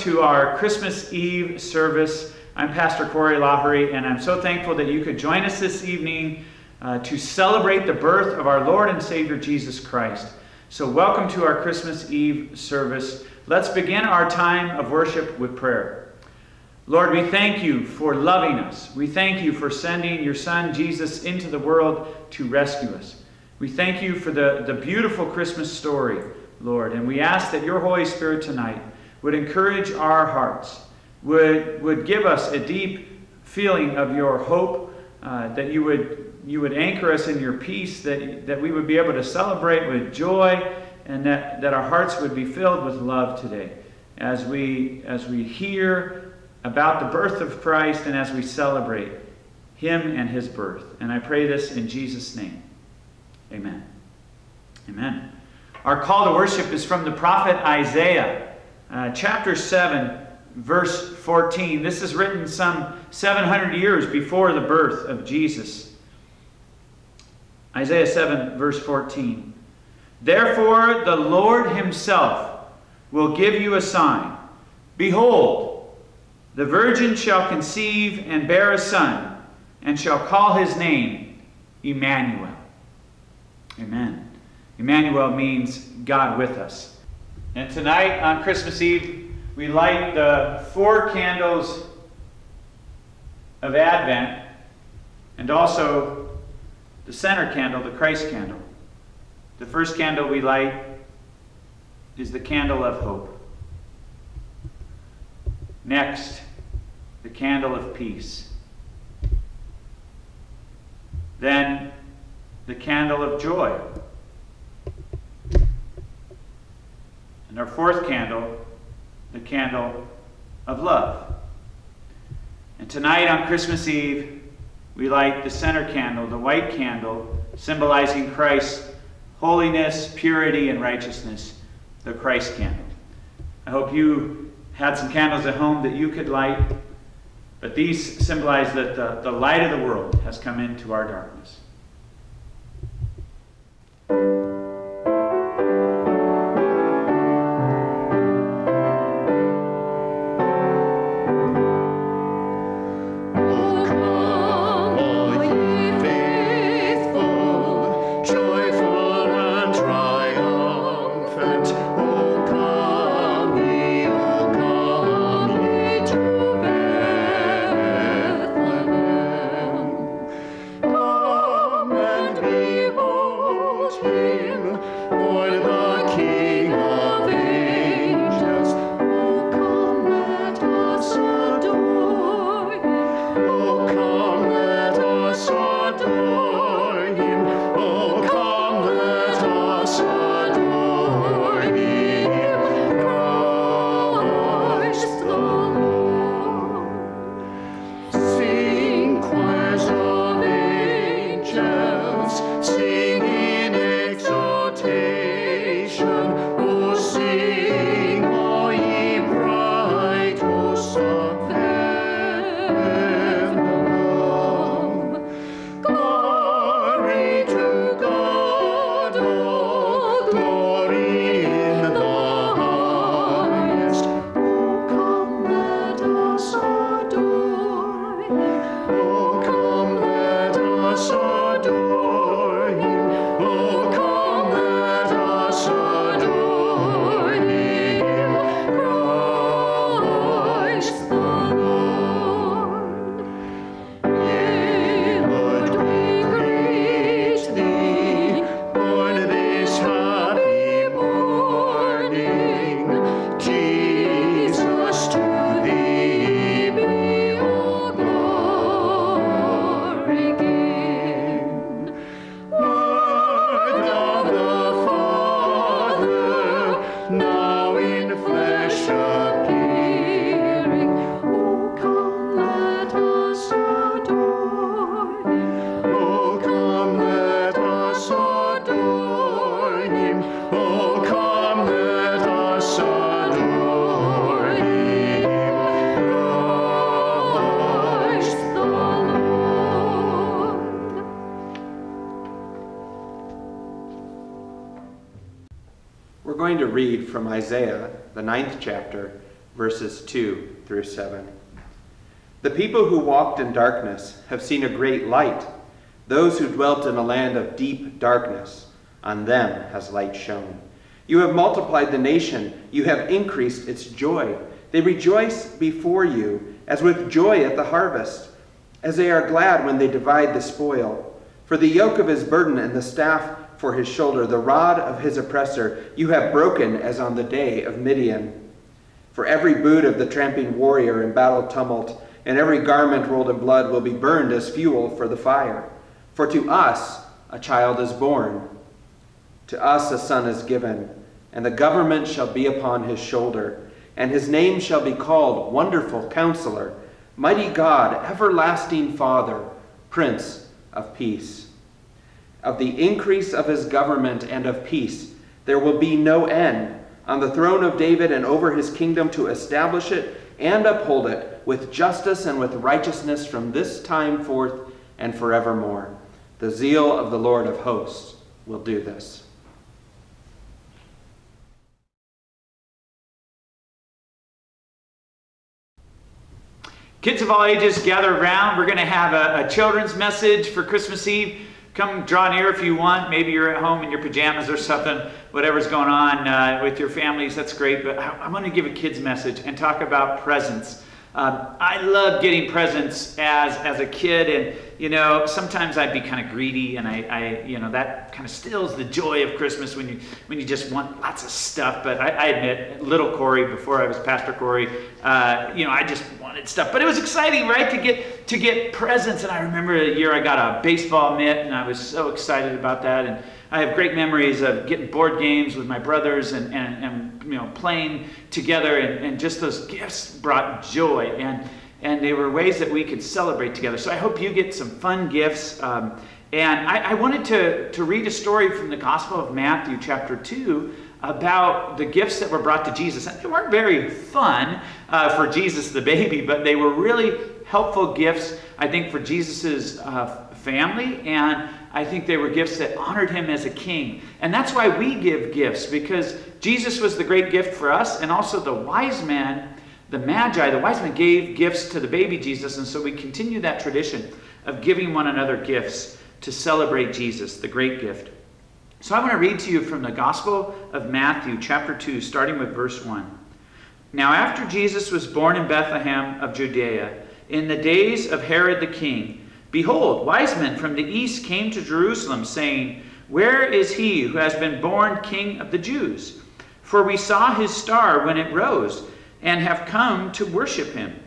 to our Christmas Eve service. I'm Pastor Corey Lavery, and I'm so thankful that you could join us this evening uh, to celebrate the birth of our Lord and Savior Jesus Christ. So, welcome to our Christmas Eve service. Let's begin our time of worship with prayer. Lord, we thank you for loving us. We thank you for sending your Son, Jesus, into the world to rescue us. We thank you for the, the beautiful Christmas story, Lord, and we ask that your Holy Spirit tonight would encourage our hearts, would, would give us a deep feeling of your hope, uh, that you would, you would anchor us in your peace, that, that we would be able to celebrate with joy, and that, that our hearts would be filled with love today as we, as we hear about the birth of Christ and as we celebrate him and his birth. And I pray this in Jesus' name. Amen. Amen. Our call to worship is from the prophet Isaiah uh, chapter 7, verse 14. This is written some 700 years before the birth of Jesus. Isaiah 7, verse 14. Therefore, the Lord himself will give you a sign. Behold, the virgin shall conceive and bear a son, and shall call his name Emmanuel. Amen. Emmanuel means God with us. And tonight on Christmas Eve, we light the four candles of Advent and also the center candle, the Christ candle. The first candle we light is the candle of hope. Next, the candle of peace. Then, the candle of joy. Our fourth candle, the candle of love. And tonight on Christmas Eve, we light the center candle, the white candle, symbolizing Christ's holiness, purity, and righteousness, the Christ candle. I hope you had some candles at home that you could light, but these symbolize that the, the light of the world has come into our darkness. Read from Isaiah, the ninth chapter, verses 2 through 7. The people who walked in darkness have seen a great light. Those who dwelt in a land of deep darkness, on them has light shone. You have multiplied the nation, you have increased its joy. They rejoice before you as with joy at the harvest, as they are glad when they divide the spoil. For the yoke of his burden and the staff for his shoulder, the rod of his oppressor, you have broken as on the day of Midian. For every boot of the tramping warrior in battle tumult, and every garment rolled in blood will be burned as fuel for the fire. For to us a child is born, to us a son is given, and the government shall be upon his shoulder, and his name shall be called Wonderful Counselor, Mighty God, Everlasting Father, Prince of Peace. Of the increase of his government and of peace there will be no end on the throne of David and over his kingdom to establish it and uphold it with justice and with righteousness from this time forth and forevermore. The zeal of the Lord of hosts will do this. Kids of all ages gather around. We're going to have a, a children's message for Christmas Eve come draw near if you want. Maybe you're at home in your pajamas or something, whatever's going on uh, with your families, that's great. But I, I want to give a kid's message and talk about presents. Um, I love getting presents as, as a kid, and you know, sometimes I'd be kind of greedy, and I, I, you know, that kind of stills the joy of Christmas when you when you just want lots of stuff. But I, I admit, little Corey, before I was Pastor Corey, uh, you know, I just wanted stuff. But it was exciting, right, to get to get presents. And I remember a year I got a baseball mitt, and I was so excited about that. And I have great memories of getting board games with my brothers and, and, and you know playing together, and, and just those gifts brought joy, and and they were ways that we could celebrate together. So I hope you get some fun gifts. Um, and I, I wanted to, to read a story from the Gospel of Matthew, chapter 2, about the gifts that were brought to Jesus. And they weren't very fun uh, for Jesus the baby, but they were really helpful gifts, I think, for Jesus's uh, family. And I think they were gifts that honored him as a king. And that's why we give gifts, because Jesus was the great gift for us, and also the wise man, the magi, the wise men gave gifts to the baby Jesus. And so we continue that tradition of giving one another gifts to celebrate Jesus, the great gift. So I want to read to you from the Gospel of Matthew, chapter 2, starting with verse 1. Now, after Jesus was born in Bethlehem of Judea, in the days of Herod the king, Behold, wise men from the east came to Jerusalem, saying, Where is he who has been born King of the Jews? For we saw his star when it rose, and have come to worship him.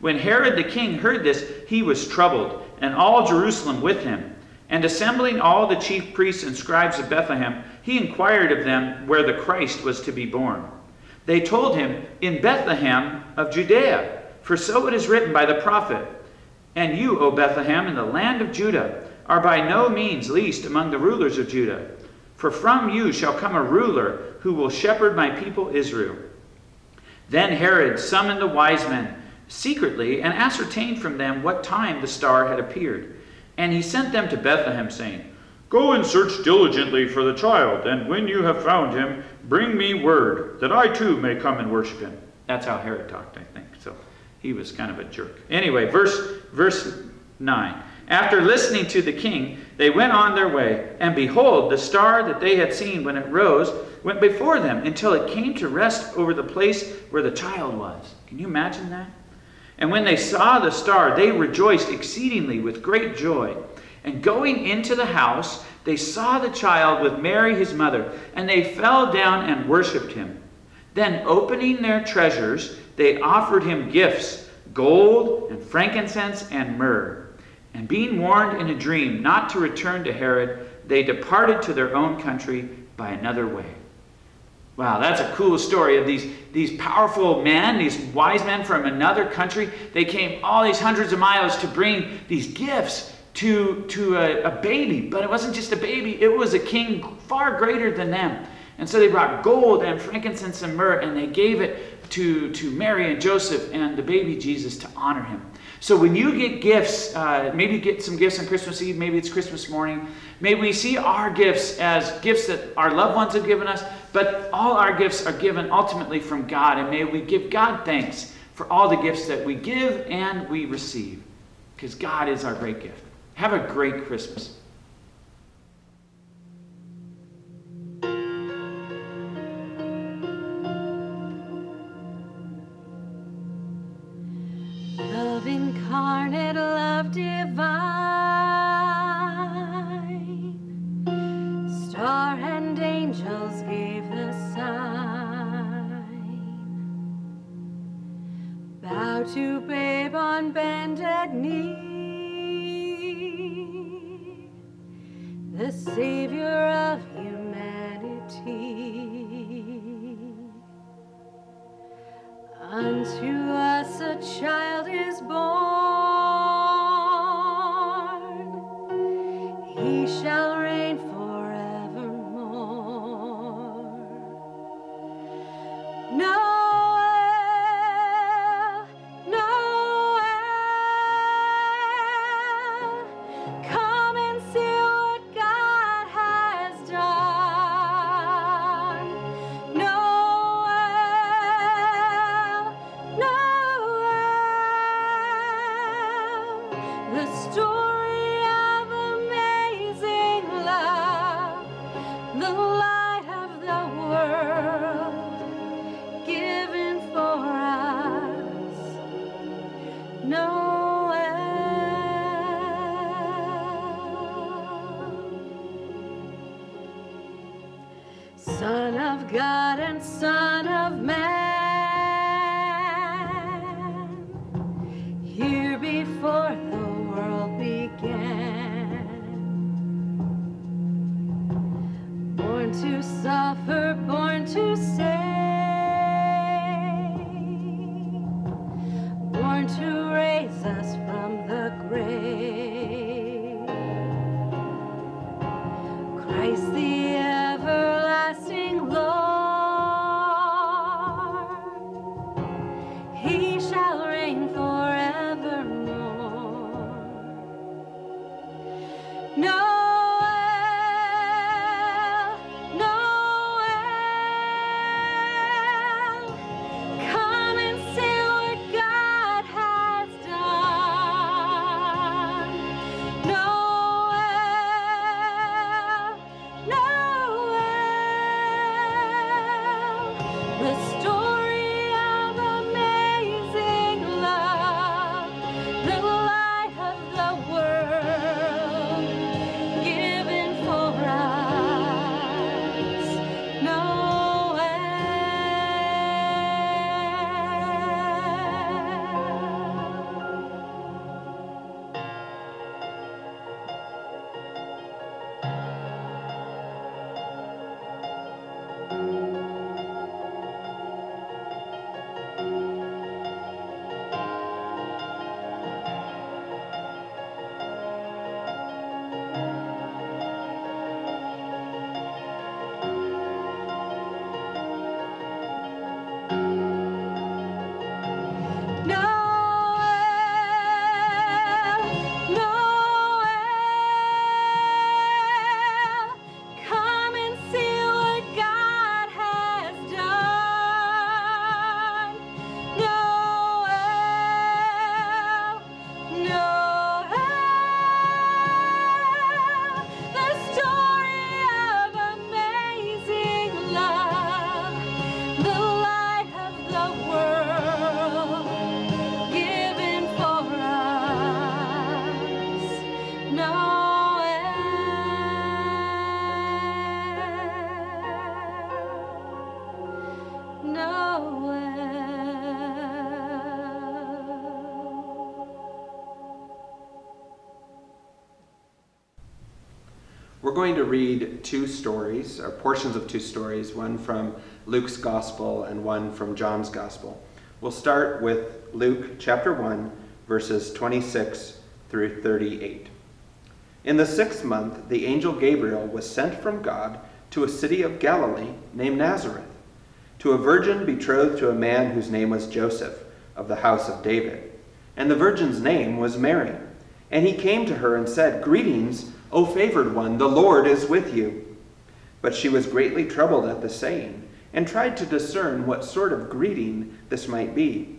When Herod the king heard this, he was troubled, and all Jerusalem with him. And assembling all the chief priests and scribes of Bethlehem, he inquired of them where the Christ was to be born. They told him, In Bethlehem of Judea, for so it is written by the prophet. And you, O Bethlehem, in the land of Judah, are by no means least among the rulers of Judah. For from you shall come a ruler who will shepherd my people Israel. Then Herod summoned the wise men secretly and ascertained from them what time the star had appeared. And he sent them to Bethlehem, saying, Go and search diligently for the child, and when you have found him, bring me word, that I too may come and worship him. That's how Herod talked, I think. So he was kind of a jerk. Anyway, verse, verse 9. After listening to the king, they went on their way, and behold, the star that they had seen when it rose went before them until it came to rest over the place where the child was. Can you imagine that? And when they saw the star, they rejoiced exceedingly with great joy. And going into the house, they saw the child with Mary his mother, and they fell down and worshipped him. Then, opening their treasures, they offered him gifts gold and frankincense and myrrh. And being warned in a dream not to return to Herod, they departed to their own country by another way. Wow, that's a cool story of these, these powerful men, these wise men from another country. They came all these hundreds of miles to bring these gifts to, to a, a baby. But it wasn't just a baby, it was a king far greater than them. And so they brought gold and frankincense and myrrh, and they gave it to, to Mary and Joseph and the baby Jesus to honor him. So when you get gifts, uh, maybe get some gifts on Christmas Eve, maybe it's Christmas morning, may we see our gifts as gifts that our loved ones have given us, but all our gifts are given ultimately from God, and may we give God thanks for all the gifts that we give and we receive, because God is our great gift. Have a great Christmas. A child is Christ the read two stories, or portions of two stories, one from Luke's Gospel and one from John's Gospel. We'll start with Luke chapter 1, verses 26 through 38. In the sixth month, the angel Gabriel was sent from God to a city of Galilee named Nazareth, to a virgin betrothed to a man whose name was Joseph, of the house of David. And the virgin's name was Mary. And he came to her and said, Greetings, O favored one, the Lord is with you. But she was greatly troubled at the saying, and tried to discern what sort of greeting this might be.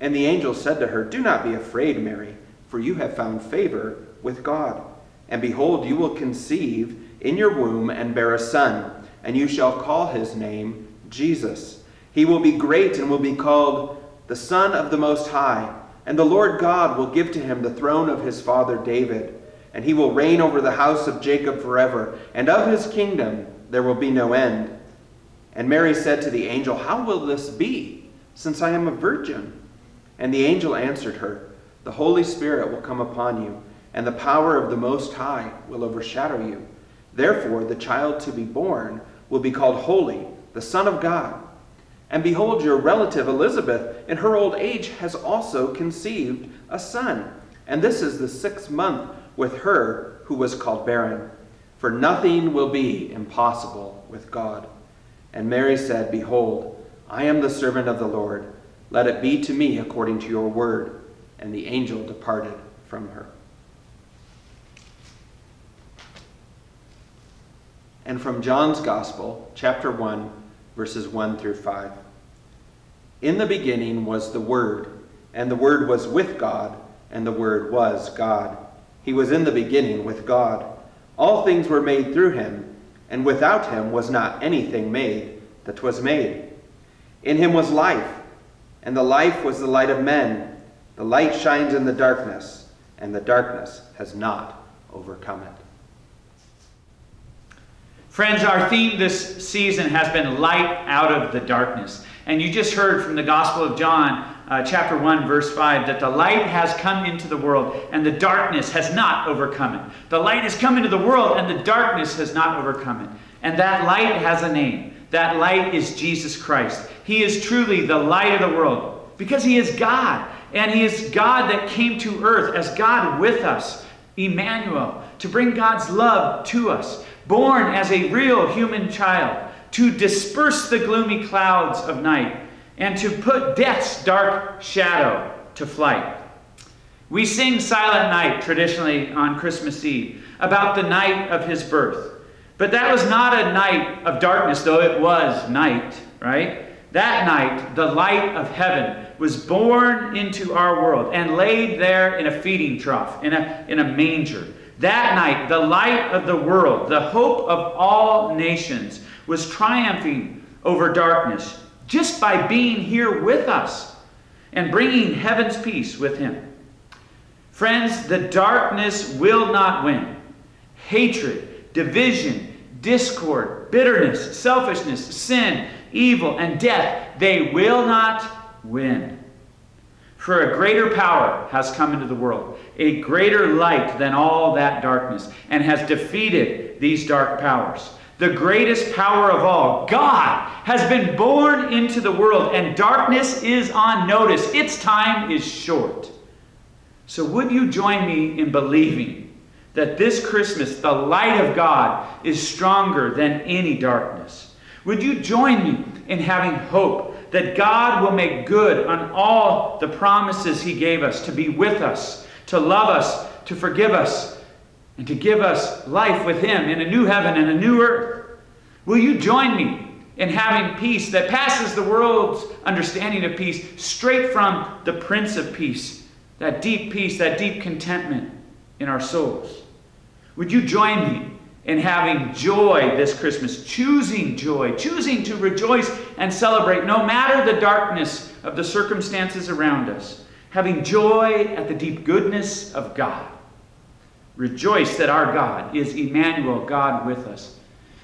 And the angel said to her, Do not be afraid, Mary, for you have found favor with God. And behold, you will conceive in your womb and bear a son, and you shall call his name Jesus. He will be great and will be called the Son of the Most High. And the Lord God will give to him the throne of his father David, and he will reign over the house of Jacob forever, and of his kingdom there will be no end. And Mary said to the angel, How will this be, since I am a virgin? And the angel answered her, The Holy Spirit will come upon you, and the power of the Most High will overshadow you. Therefore, the child to be born will be called Holy, the Son of God. And behold, your relative Elizabeth, in her old age, has also conceived a son. And this is the sixth month with her who was called barren. For nothing will be impossible with God. And Mary said, Behold, I am the servant of the Lord. Let it be to me according to your word. And the angel departed from her. And from John's Gospel, chapter 1, verses 1 through 5. In the beginning was the Word, and the Word was with God, and the Word was God. He was in the beginning with God. All things were made through him, and without him was not anything made that was made. In him was life, and the life was the light of men. The light shines in the darkness, and the darkness has not overcome it. Friends, our theme this season has been light out of the darkness. And you just heard from the Gospel of John, uh, chapter 1, verse 5, that the light has come into the world and the darkness has not overcome it. The light has come into the world and the darkness has not overcome it. And that light has a name. That light is Jesus Christ. He is truly the light of the world because he is God. And he is God that came to earth as God with us, Emmanuel, to bring God's love to us born as a real human child, to disperse the gloomy clouds of night, and to put death's dark shadow to flight. We sing Silent Night traditionally on Christmas Eve about the night of his birth. But that was not a night of darkness, though it was night, right? That night, the light of heaven was born into our world and laid there in a feeding trough, in a, in a manger. That night, the light of the world, the hope of all nations, was triumphing over darkness just by being here with us and bringing heaven's peace with him. Friends, the darkness will not win. Hatred, division, discord, bitterness, selfishness, sin, evil, and death, they will not win. For a greater power has come into the world, a greater light than all that darkness, and has defeated these dark powers. The greatest power of all, God, has been born into the world, and darkness is on notice. Its time is short. So, would you join me in believing that this Christmas, the light of God is stronger than any darkness? Would you join me in having hope that God will make good on all the promises He gave us to be with us, to love us, to forgive us, and to give us life with Him in a new heaven and a new earth. Will you join me in having peace that passes the world's understanding of peace straight from the Prince of Peace? That deep peace, that deep contentment in our souls. Would you join me in having joy this Christmas, choosing joy, choosing to rejoice and celebrate no matter the darkness of the circumstances around us, having joy at the deep goodness of God. Rejoice that our God is Emmanuel, God with us.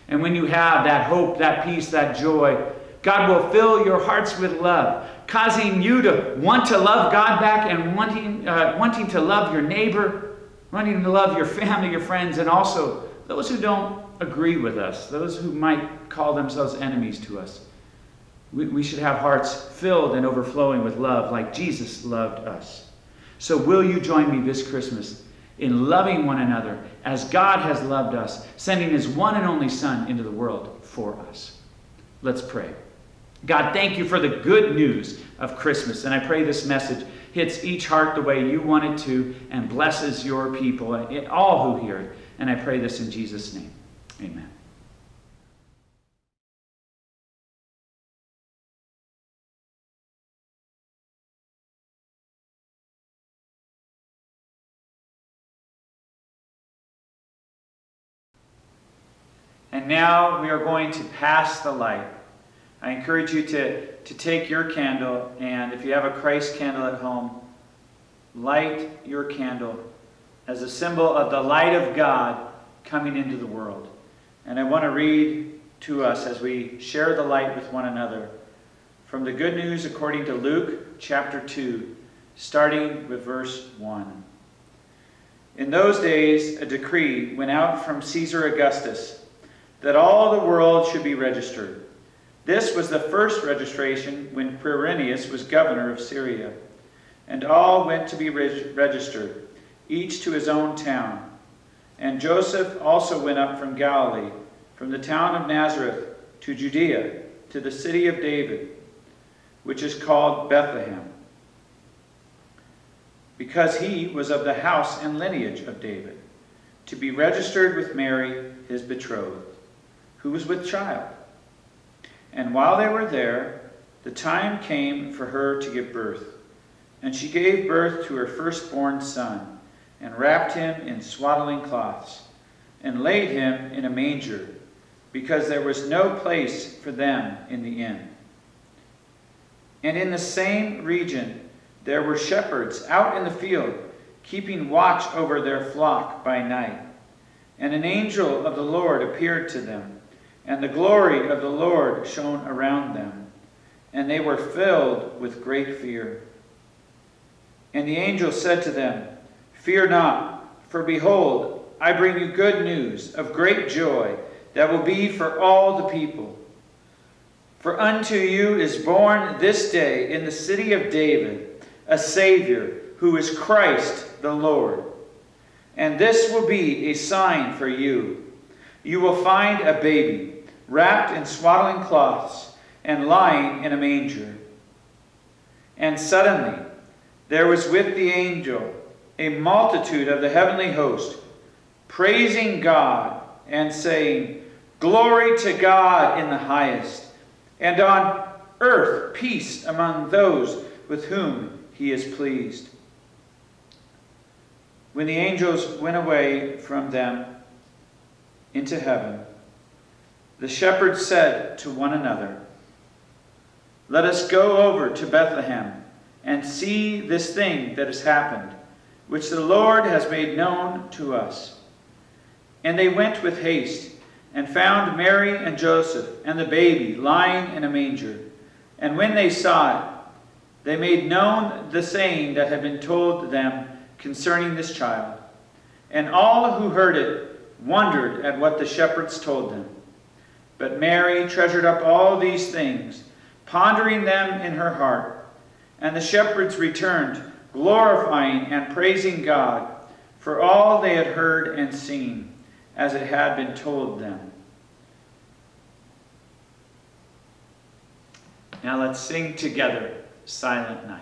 And when you have that hope, that peace, that joy, God will fill your hearts with love, causing you to want to love God back and wanting, uh, wanting to love your neighbor, wanting to love your family, your friends, and also those who don't agree with us, those who might call themselves enemies to us. We, we should have hearts filled and overflowing with love like Jesus loved us. So, will you join me this Christmas in loving one another as God has loved us, sending his one and only Son into the world for us? Let's pray. God, thank you for the good news of Christmas. And I pray this message hits each heart the way you want it to and blesses your people, and all who hear it. And I pray this in Jesus' name. Amen. And now we are going to pass the light. I encourage you to, to take your candle, and if you have a Christ candle at home, light your candle as a symbol of the light of God coming into the world. And I want to read to us as we share the light with one another from the Good News according to Luke chapter 2, starting with verse 1. In those days, a decree went out from Caesar Augustus that all the world should be registered. This was the first registration when Quirinius was governor of Syria. And all went to be reg registered, each to his own town. And Joseph also went up from Galilee, from the town of Nazareth to Judea, to the city of David, which is called Bethlehem, because he was of the house and lineage of David, to be registered with Mary, his betrothed, who was with child. And while they were there, the time came for her to give birth. And she gave birth to her firstborn son, and wrapped him in swaddling cloths, and laid him in a manger, because there was no place for them in the inn. And in the same region there were shepherds out in the field, keeping watch over their flock by night. And an angel of the Lord appeared to them and the glory of the Lord shone around them, and they were filled with great fear. And the angel said to them, Fear not, for behold, I bring you good news of great joy that will be for all the people. For unto you is born this day in the city of David a Savior, who is Christ the Lord. And this will be a sign for you. You will find a baby wrapped in swaddling cloths, and lying in a manger. And suddenly there was with the angel a multitude of the heavenly host, praising God and saying, Glory to God in the highest, and on earth peace among those with whom he is pleased. When the angels went away from them into heaven, the shepherds said to one another, Let us go over to Bethlehem and see this thing that has happened, which the Lord has made known to us. And they went with haste and found Mary and Joseph and the baby lying in a manger. And when they saw it, they made known the saying that had been told them concerning this child. And all who heard it wondered at what the shepherds told them. But Mary treasured up all these things, pondering them in her heart. And the shepherds returned, glorifying and praising God for all they had heard and seen, as it had been told them. Now let's sing together, Silent Night.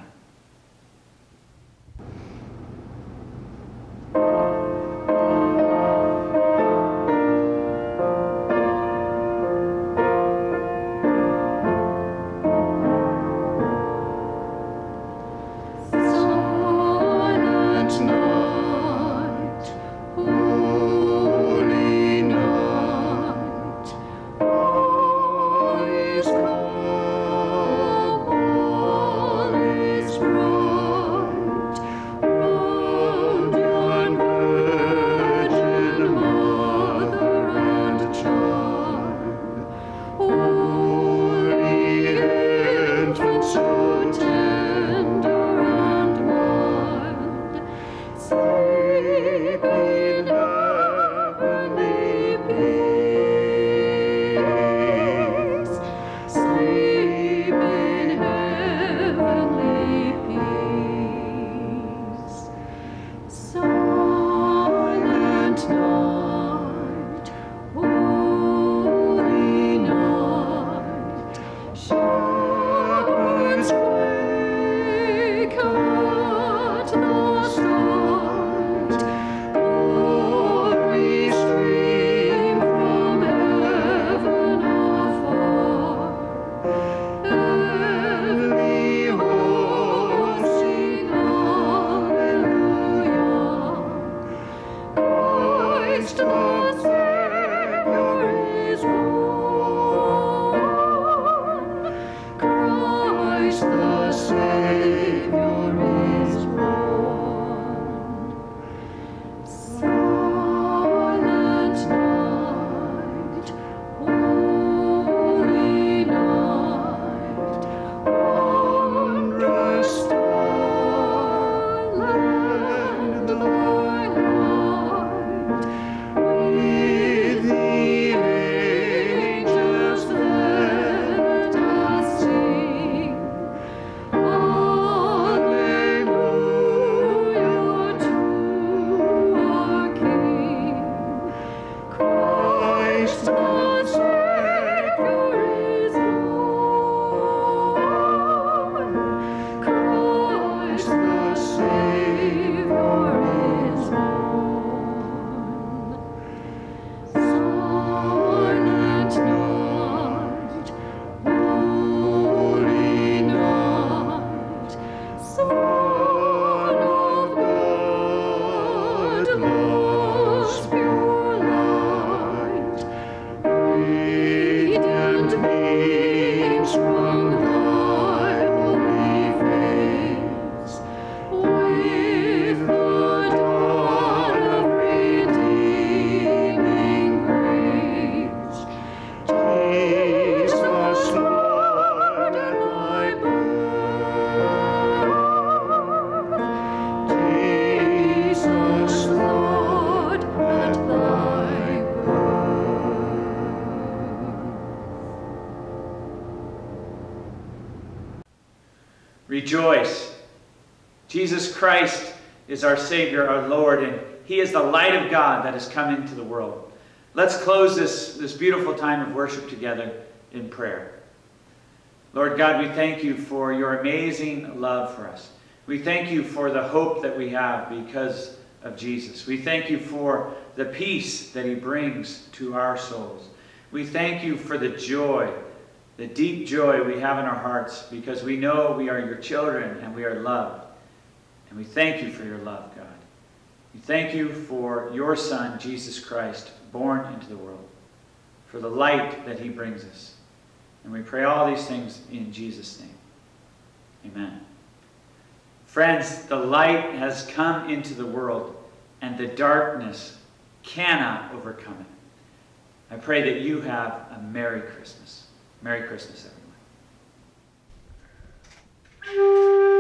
Jesus Christ is our Savior, our Lord, and He is the light of God that has come into the world. Let's close this, this beautiful time of worship together in prayer. Lord God, we thank you for your amazing love for us. We thank you for the hope that we have because of Jesus. We thank you for the peace that he brings to our souls. We thank you for the joy, the deep joy we have in our hearts because we know we are your children and we are loved. And we thank you for your love, God. We thank you for your Son, Jesus Christ, born into the world, for the light that he brings us. And we pray all these things in Jesus' name. Amen. Friends, the light has come into the world, and the darkness cannot overcome it. I pray that you have a Merry Christmas. Merry Christmas, everyone.